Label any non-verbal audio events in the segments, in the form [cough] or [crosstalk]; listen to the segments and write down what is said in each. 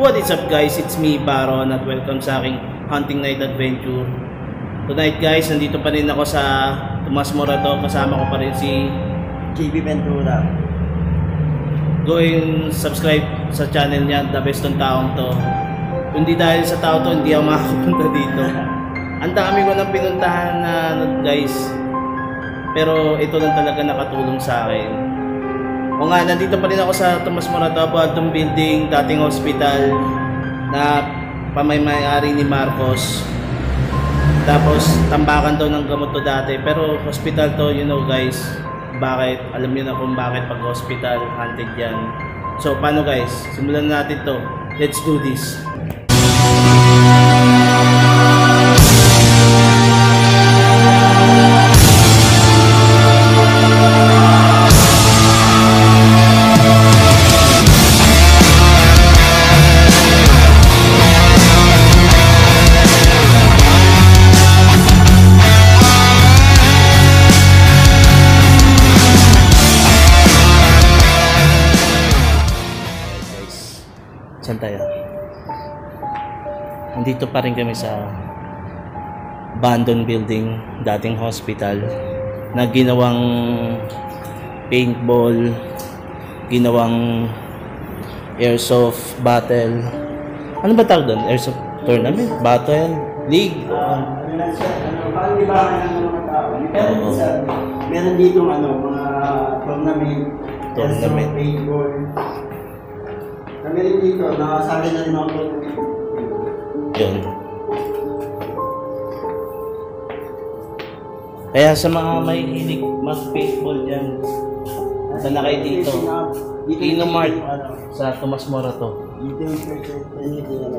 What is up guys? It's me Baron at welcome sa aking Hunting Night Adventure. Tonight guys, nandito pa rin ako sa Tomas Morato. Kasama ko pa rin si JB Ventura. Go and subscribe sa channel niya, The Best ng Taong To. Hindi dahil sa tao to, hindi ako makakapunta dito. Ang dami ko nang pinuntahan na guys. Pero ito lang talaga nakatulong sa akin. O nga, nandito pa rin ako sa Tomas Morato, Badong Building, dating hospital na pamay-may-ari ni Marcos. Tapos, tambakan daw ng gamot to dati. Pero hospital to, you know guys, bakit? Alam niyo na kung bakit pag hospital, haunted yan. So, paano guys? Simulan natin to. Let's do this. Nandito pa rin kami sa abandoned building, dating hospital, na ginawang paintball, ginawang airsoft battle. Ano ba tawag doon? Airsoft tournament? Battle? League? Uh, parang libangan ng mga tao. Meron, Oo. sa, meron dito ano, mga tournament, Tournament. baseball. Kami rin dito, nakasali na rin ako. Yun. Kaya sa mga may hilig mag-paintball dyan, na kayo dito? Dito Ino yung- Mart ano, sa Tomas yung ano,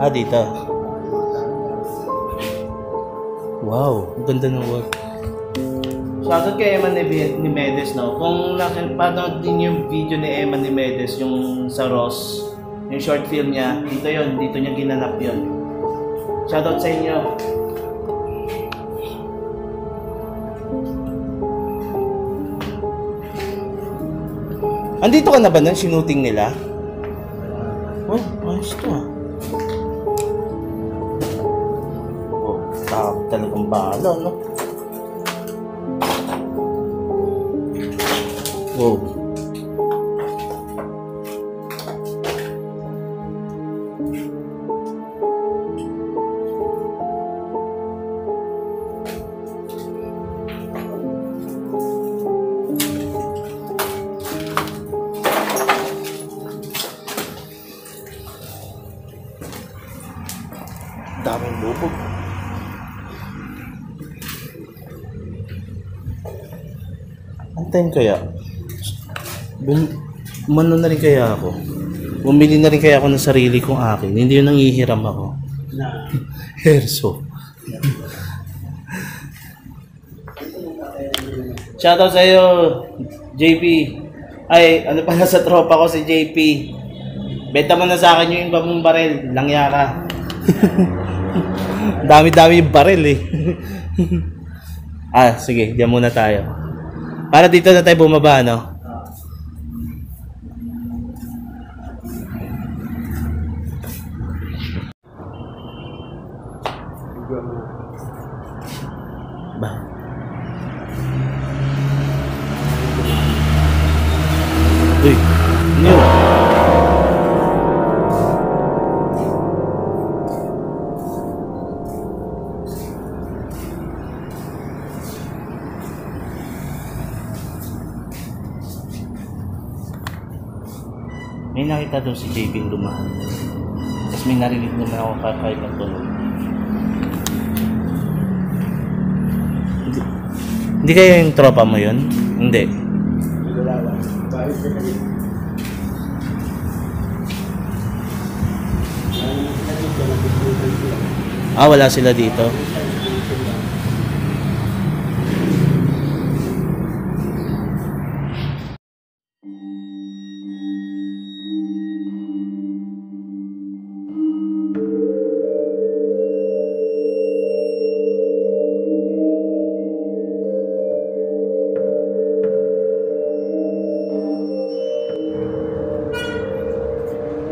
Ah, dito. Wow, ganda ng work. Shoutout kay Emma Neve- Nimedes, no? Kung nakapanood din yung video ni Emma Nimedes, yung sa Ross, yung short film niya, dito yon dito niya ginanap yon. Shoutout sa inyo. Andito ka na ba nang sinuting nila? Oh, ayos to ah. Oh, tao talagang bala, no? Wow. Antayin kaya? Bum Umano na rin kaya ako? Bumili na rin kaya ako ng sarili kong akin. Hindi yun nangihiram ako. na [laughs] Herso. Shoutout sa iyo, JP. Ay, ano pala sa tropa ko si JP. Benta mo na sa akin yung iba mong baril. Langya ka. [laughs] Dami-dami yung baril eh. [laughs] ah, sige, diyan muna tayo. Para dito na tayo bumaba, no? May nakita doon si JB lumahan. Tapos may narinig naman ako kahit ng tunog. Hindi, hindi kaya yung tropa mo yun? Hindi. wala lang. Bakit ka sila. Ah, wala sila dito.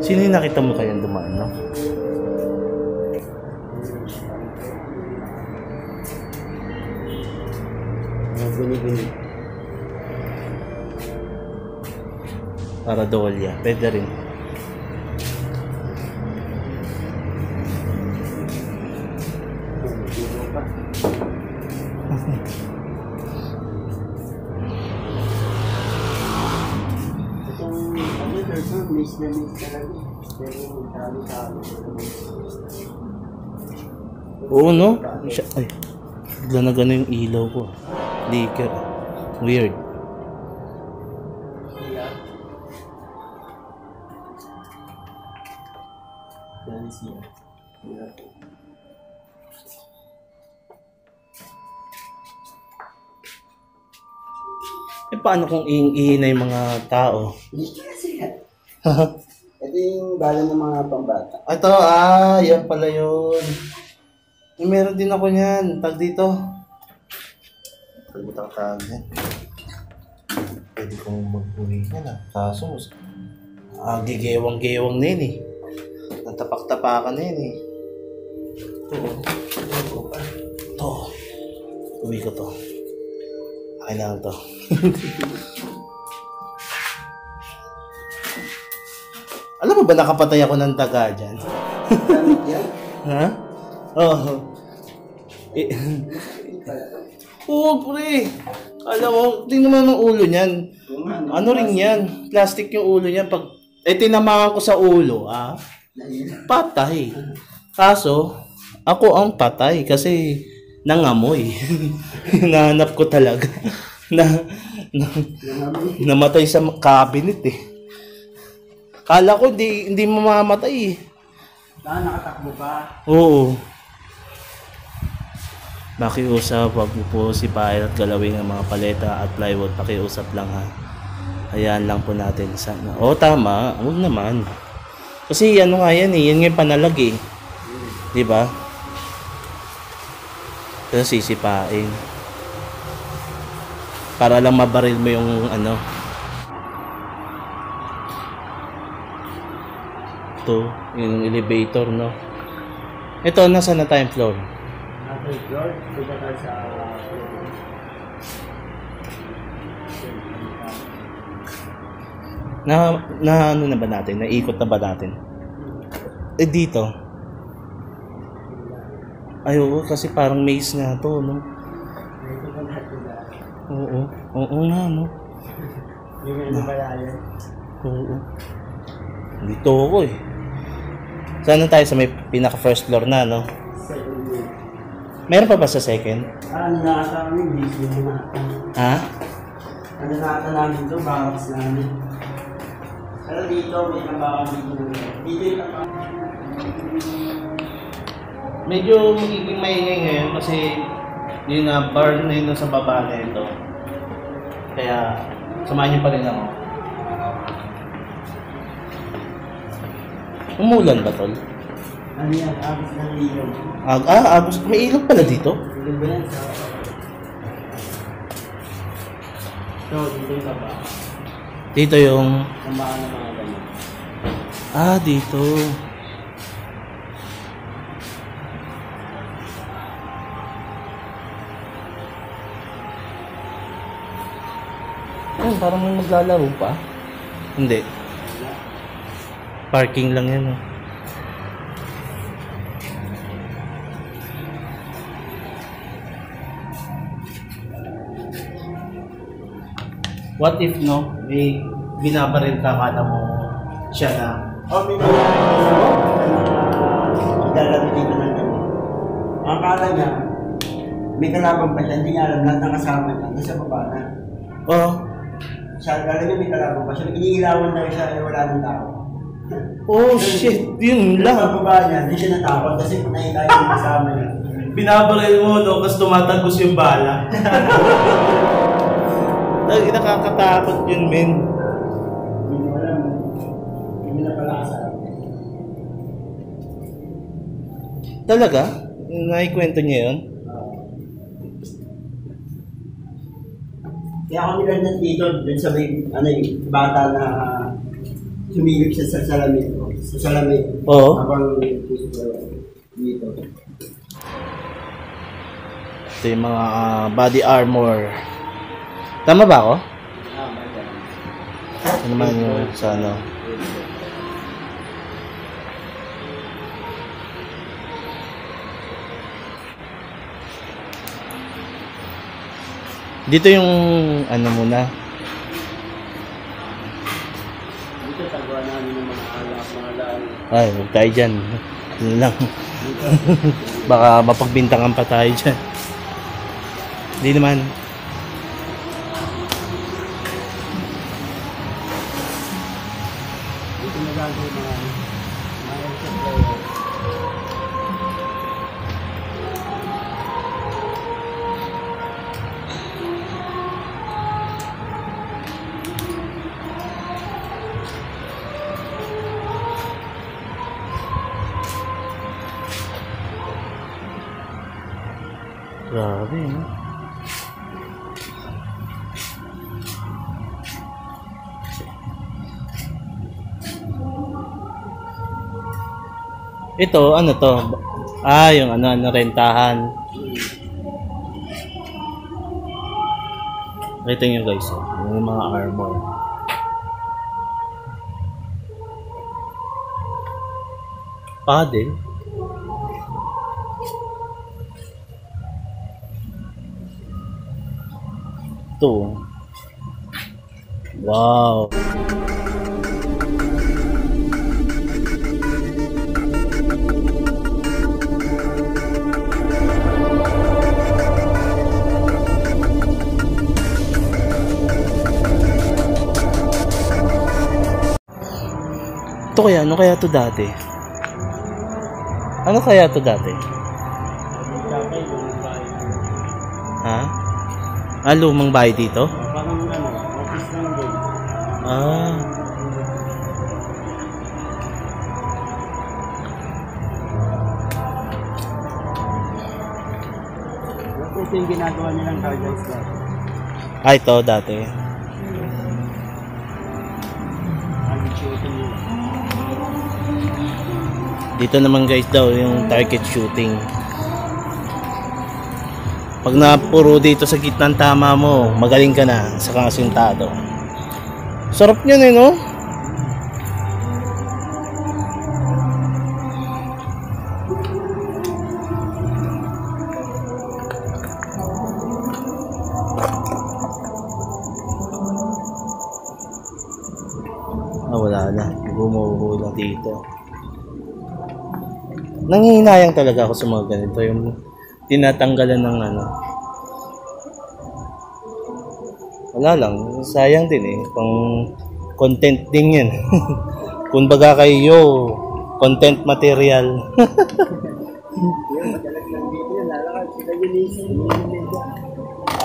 Sino yung nakita mo kayang dumaan, no? Guni-guni. Para dolya. Pwede rin. Oo, no? Siya, ay. Bigla na gano'n yung ilaw ko. Weird. Yan siya. Yeah. Eh, paano kung iing na yung mga tao? Ito yung bala ng mga pambata. Ito, ah, yan pala yun. Eh, meron din ako niyan. Tag dito. Kalimutan ka tawag yan. Pwede kong mag-uwi yan ah. Kaso, ah, gigewang-gewang na yun eh. Natapak-tapakan na yun eh. Ito. Ito. Uwi ko to. Lang to. [laughs] Alam mo ba nakapatay ako ng daga dyan? [laughs] Ha? Oo. Eh, Oo, pre. Alam mo, tingnan mo ng ulo niyan. Ano, rin yan? Plastic yung ulo niyan. Pag, eh, tinamaan ko sa ulo, ah. Patay. Kaso, ako ang patay kasi nangamoy. [laughs] Hinahanap ko talaga. [laughs] na, na, namatay sa cabinet eh. Kala ko hindi, hindi mamamatay eh. Ah, nakatakbo pa. Oo. Pakiusap, wag mo po si Pirate galawin ang mga paleta at plywood. Pakiusap lang ha. Hayaan lang po natin sana. Oo, tama. Huwag naman. Kasi ano nga yan eh. Yan nga yung panalag eh. Di ba? Kasi sisipain. Para lang mabaril mo yung ano. Ito, yung elevator, no? Ito, nasa na time floor? After George, tayo sa... Na, na ano na ba natin? Naikot na ba natin? Eh dito. Ay oo, kasi parang maze nga to, no? Dito pa natin na. Oo, oo nga, no? Yung ano ba yan? Oo. Dito ako eh. Sana tayo sa may pinaka first floor na, no? Meron pa ba sa second? Ah, ano na ata kami, busy na ata. Ha? Ano na ata namin to, barracks namin. Pero dito, may nabakan dito. Dito yung. Medyo magiging maingay ngayon kasi yun na burn na yun sa baba na ito. Kaya samahan niyo pa rin ako. Umulan ba tol? Ano yan, abis ng ilaw. Ah, ah agos, may ilog pala dito? Ilog ba yan sa... So, dito yung baba. Dito yung... Tambakan ng mga ganyan. Ah, dito. Ayun, parang may maglalaro pa. Hindi. Parking lang yan. Oh. What if no, may binabaril ka kala mo siya na Oh, may mga... Maglalaro dito ng ganyan. Ang akala niya, may kalaban pa siya, hindi niya alam lahat ng kasama niya, nasa baba na. Oh, Siya, alam niya may kalaban pa siya, iniilawan na siya, eh, wala ng tao. oh shit, yun lang. baba niya, hindi siya natakot kasi kung nakita niya yung kasama niya. Binabaril mo no, kasi tumatagos yung bala. [laughs] Ay, nakakatakot yun, men. Hindi mo alam, hindi na pala. Talaga? Naikwento niya yun? Kaya ako nilandan dito, dun sa may, ano yung bata na sumilip siya sa salamin. Sa salamin. Oo. Habang dito. Ito yung mga ah, body armor. Tama ba ako? Ah. Ano naman yung sa ano? Dito yung ano muna. Dito tagawa namin ng mga alak, mga lahat. Ay, huwag tayo dyan. Yun lang. [laughs] Baka mapagbintangan pa tayo dyan. Hindi naman. Ito, ano to? Ah, yung ano, ano, rentahan. Ito nyo guys, oh, yung mga armor. Paddle? Ito. Wow. Ito kaya, ano kaya to dati? Ano kaya to dati? Dati. Ha? Ah, lumang bahay dito? Parang ano, office lang din. Ah. Ito yung ginagawa nilang cardiac slot. Ah, ito dati. Dito naman guys daw yung target shooting. Pag napuro dito sa gitna ng tama mo, magaling ka na sa kasintado. Sarap niyan eh, no? Talaga ako sa mga ganito. Yung tinatanggalan ng ano. Wala lang. Sayang din eh. Pang content din yan. [laughs] Kung baga kayo, content material. [laughs]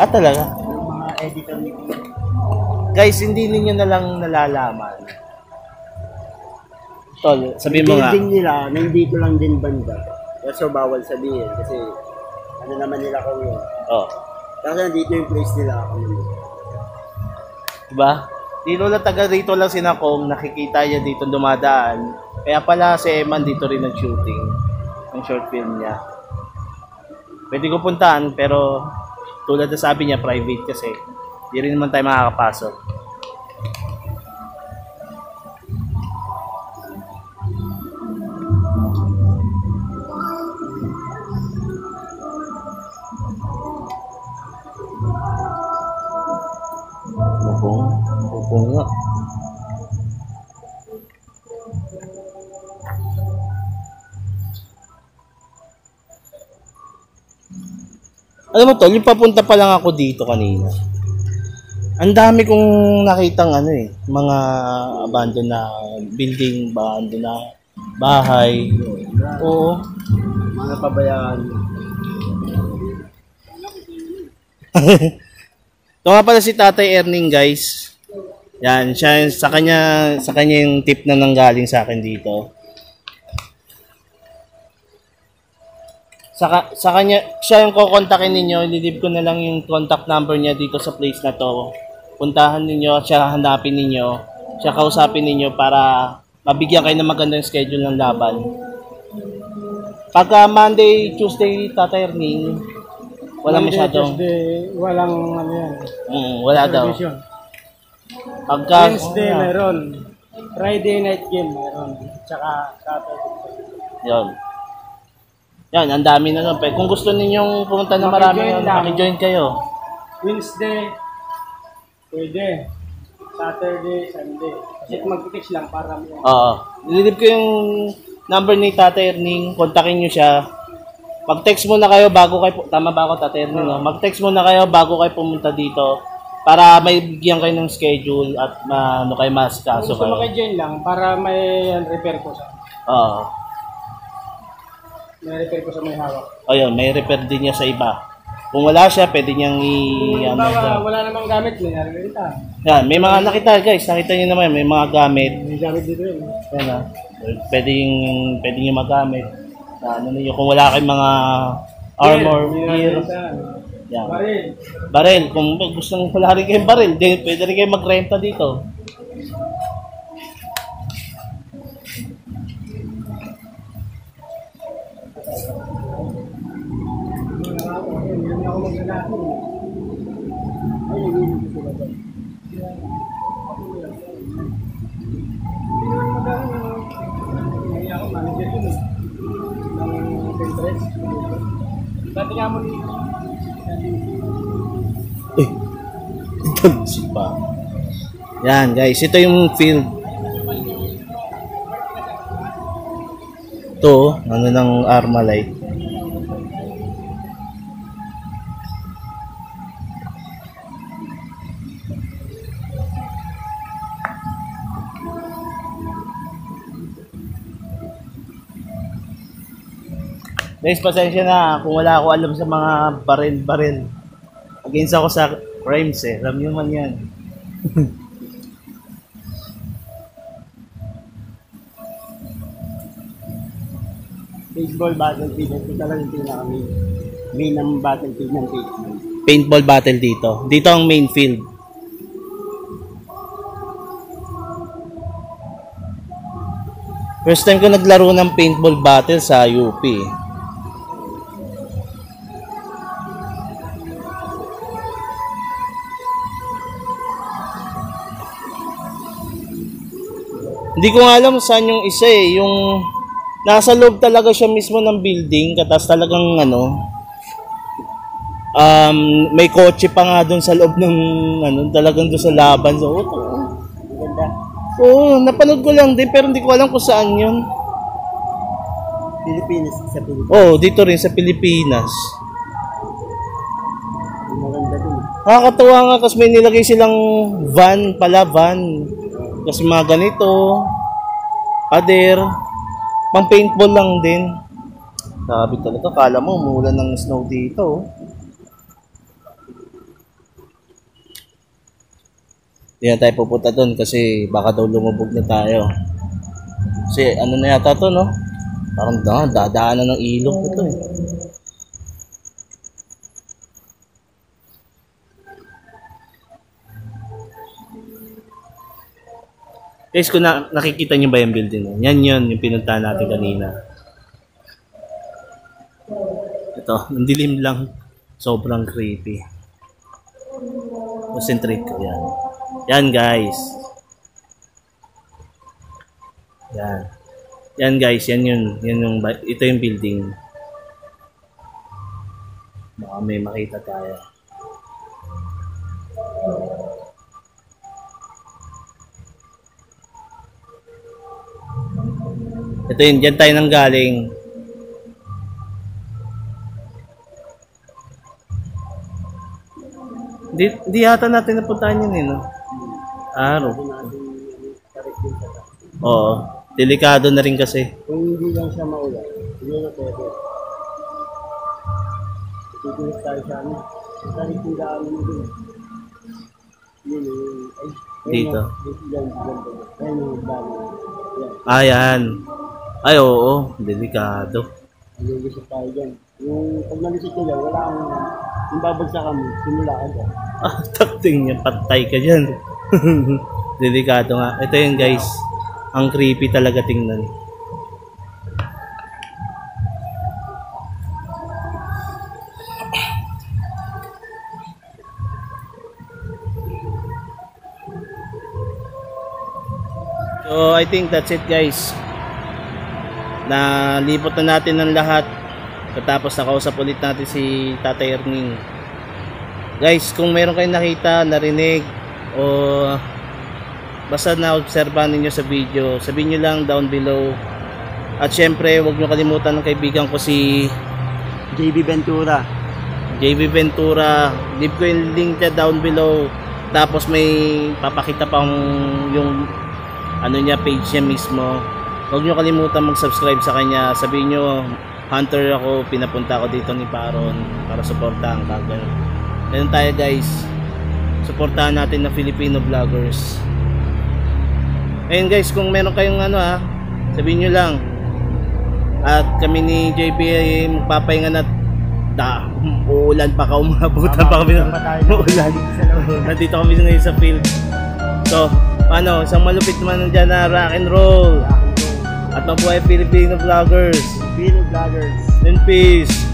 Ah, talaga? Guys, hindi ninyo na lang nalalaman. Tol, sabihin mo nga. Building nila, nandito lang din banda. So, bawal sabihin kasi ano naman nila kung yun. Oh. Kasi nandito yung place nila ako. Diba? Dito lang taga dito lang si Nakong, nakikita niya dito dumadaan. Kaya pala si Eman dito rin nag-shooting ng short film niya. Pwede ko puntahan pero tulad na sabi niya private kasi di rin naman tayo makakapasok. Alam mo tol, yung papunta pa lang ako dito kanina. Ang dami kong nakitang ano eh, mga abandoned na building, abandoned na bahay. Oo. Mga pabayaan. Ito [laughs] nga pala si Tatay Erning guys. Yan, siya sa kanya sa kanya yung tip na nanggaling sa akin dito. Sa, sa kanya, siya yung kukontakin ninyo. Ililib ko na lang yung contact number niya dito sa place na to. Puntahan ninyo, siya hanapin ninyo. siya kausapin ninyo para mabigyan kayo ng magandang schedule ng laban. Pagka Monday, Tuesday, Tatay Erning, wala Monday, masyadong, Tuesday, walang ano yan. mm, wala daw. Pagka, Wednesday ah, meron. Friday night game meron. Tsaka Saturday. Yun. Yan, ang dami na nun. Kung gusto ninyong pumunta na marami, Makijoin lang. makijoin kayo. Wednesday, pwede. Saturday, Sunday. Kasi mag-text lang para mo. Oo. Nililip ko yung number ni Tatay Erning. Kontakin nyo siya. Mag-text muna kayo bago kayo, pu- tama ba ako Tatay Erning? no? Mag-text muna kayo bago kayo pumunta dito para may bigyan kayo ng schedule at ma, ano kayo mas Kung kaso gusto kayo. makijoin lang para may ano, repair ko sa Oo. May repair ko sa may hawak. Ayun, may repair din niya sa iba. Kung wala siya, pwede niyang i... Kung Ano, siya. wala namang gamit, may naririta. yan, may mga nakita guys, nakita niyo naman, may mga gamit. May gamit dito yun. Yan ah. Pwede yung, pwede nyo magamit. Na, ano niyo, kung wala kayong mga armor, gear, naririta. yan. Baril. Baril, kung gusto nyo wala rin kayong baril, di, pwede rin kayo magrenta dito. Hindi ako maglalaki. Ay, hindi ko sila ba? Hindi ako manager yun eh. Si pa. Yan guys, ito yung field. Ito, ano ng Armalite. Guys, pasensya na kung wala ako alam sa mga baril-baril. Against ako sa crimes eh. Alam man yan. [laughs] Baseball battlefield, ito talaga yung pinaka-main. Main ng battlefield ng baseball. Paintball battle dito. Dito ang main field. First time ko naglaro ng paintball battle sa UP. Hindi ko nga alam saan yung isa eh. Yung nasa loob talaga siya mismo ng building. Katas talagang ano, um, may kotse pa nga doon sa loob ng ano, talagang doon sa laban. So, oh, ganda. Oo, napanood ko lang din pero hindi ko alam kung saan yun. Pilipinas sa Pilipinas. Oo, dito rin sa Pilipinas. Maganda dun. Nakakatuwa nga kasi may nilagay silang van pala, van. Kasi mga ganito, pader, pang paintball lang din. Sabi talaga, kala mo umulan ng snow dito. Hindi na tayo pupunta doon kasi baka daw lumubog na tayo. Kasi ano na yata to, no? Parang da, dadaanan ng ilog ito eh. Guys, kung na, nakikita niyo ba yung building na? Yan yun, yung pinuntahan natin kanina. Ito, ang dilim lang. Sobrang creepy. Concentrate ko yan. Yan guys. Yan. Yan guys, yan yun. Yan yung, ito yung building. Baka may makita tayo. Ito yun, dyan tayo nang galing. Di, di yata natin napuntahan yun eh, no? Araw. Oo. Delikado na rin kasi. Kung hindi lang siya maulan, hindi na pwede. Titilis tayo sa ano. Sa yung daan mo dun. Yun yun. Ay, ayun Dito. Dito. Ayan. Ay, oo. Delikado. Nagugusit tayo dyan. Yung pag nalusot ka dyan, wala kang yung babagsakan mo, simula ka [laughs] dyan. Ah, takting niya. Patay ka dyan. [laughs] Delikado nga. Ito yun guys. Ang creepy talaga tingnan. So I think that's it guys. Nalipot na natin ng lahat. Katapos nakausap ulit natin si Tatay Erning. Guys, kung meron kayong nakita, narinig, o basta na-obserbahan ninyo sa video, sabihin nyo lang down below. At syempre, huwag nyo kalimutan ng kaibigan ko si JB Ventura. JB Ventura. Leave ko yung link niya down below. Tapos may papakita pang yung ano niya page niya mismo. Huwag nyo kalimutan mag-subscribe sa kanya. Sabihin nyo, hunter ako, pinapunta ako dito ni Paron para suportahan ka. Ganun. Ganun tayo guys. Suportahan natin na Filipino vloggers. Ayun guys, kung meron kayong ano ha, sabihin nyo lang. At kami ni JP ay magpapahinga na da, uulan pa ka, umabutan pa kami ng uulan. [laughs] Nandito kami ngayon sa field. So, paano, isang malupit naman nandyan na rock and roll. At mabuhay Filipino vloggers. Filipino vloggers. And peace.